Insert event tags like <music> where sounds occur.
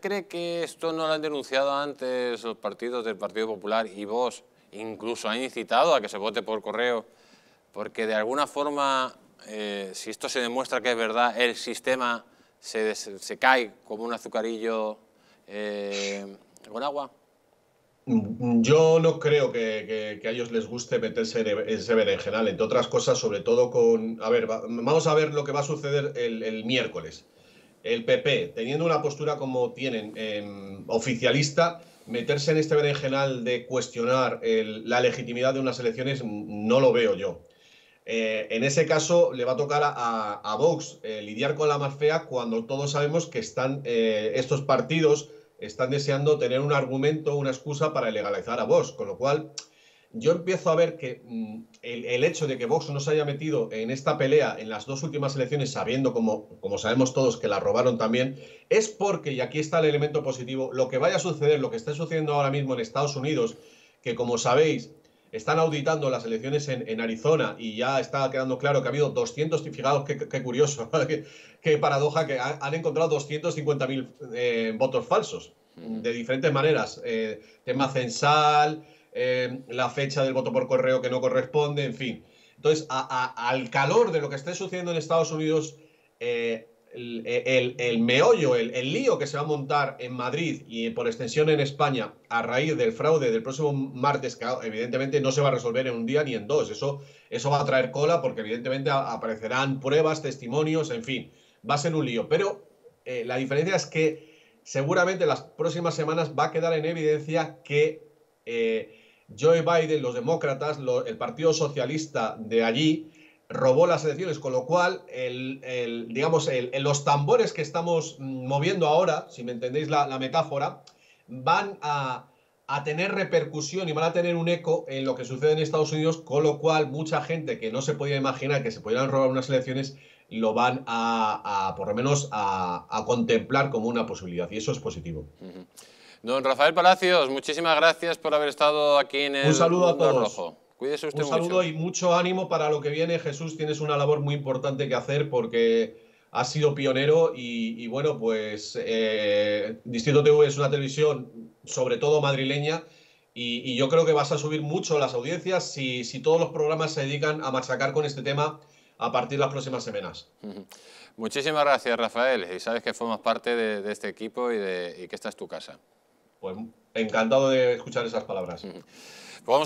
¿Cree que esto no lo han denunciado antes los partidos del Partido Popular y vos incluso han incitado a que se vote por correo? Porque de alguna forma, eh, si esto se demuestra que es verdad, el sistema se, se cae como un azucarillo eh, con agua. Yo no creo que, a ellos les guste meterse en ese berenjenal, entre otras cosas, sobre todo con... A ver, vamos a ver lo que va a suceder el, miércoles. El PP, teniendo una postura como tienen em, oficialista, meterse en este berenjenal de cuestionar la legitimidad de unas elecciones no lo veo yo. Eh, en ese caso le va a tocar a, Vox eh, lidiar con la más fea cuando todos sabemos que están eh, estos partidos están deseando tener un argumento, una excusa para legalizar a Vox, con lo cual yo empiezo a ver que mm, el, hecho de que Vox no se haya metido en esta pelea en las dos últimas elecciones, sabiendo, como, como sabemos todos, que la robaron también, es porque, y aquí está el elemento positivo, lo que vaya a suceder, lo que está sucediendo ahora mismo en Estados Unidos, que como sabéis, están auditando las elecciones en, Arizona y ya está quedando claro que ha habido 200, fijaos qué, curioso, <laughs> qué, paradoja, que han, encontrado 250.000 eh, votos falsos de diferentes maneras. Eh, tema censal, eh, la fecha del voto por correo que no corresponde, en fin. Entonces, al calor de lo que esté sucediendo en Estados Unidos, el, meollo, el, lío que se va a montar en Madrid y por extensión en España a raíz del fraude del próximo martes, que evidentemente no se va a resolver en un día ni en dos, eso, eso va a traer cola porque evidentemente aparecerán pruebas, testimonios, en fin, va a ser un lío. Pero eh, la diferencia es que seguramente las próximas semanas va a quedar en evidencia que eh, Joe Biden, los demócratas, el Partido Socialista de allí, robó las elecciones, con lo cual, el, digamos, los tambores que estamos moviendo ahora, si me entendéis la, metáfora, van a, tener repercusión y van a tener un eco en lo que sucede en Estados Unidos, con lo cual mucha gente que no se podía imaginar que se pudieran robar unas elecciones, lo van a, por lo menos, a, contemplar como una posibilidad, y eso es positivo. Don Rafael Palacios, muchísimas gracias por haber estado aquí en el Un saludo a todos. Rojo. Cuídese usted Un saludo y mucho ánimo para lo que viene. Jesús, tienes una labor muy importante que hacer porque has sido pionero y, bueno, pues eh, Distrito TV es una televisión sobre todo madrileña y, yo creo que vas a subir mucho las audiencias si, si todos los programas se dedican a machacar con este tema a partir de las próximas semanas. Muchísimas gracias, Rafael. Y sabes que formas parte de, este equipo y, de, que esta es tu casa. Pues encantado de escuchar esas palabras. Pues vamos a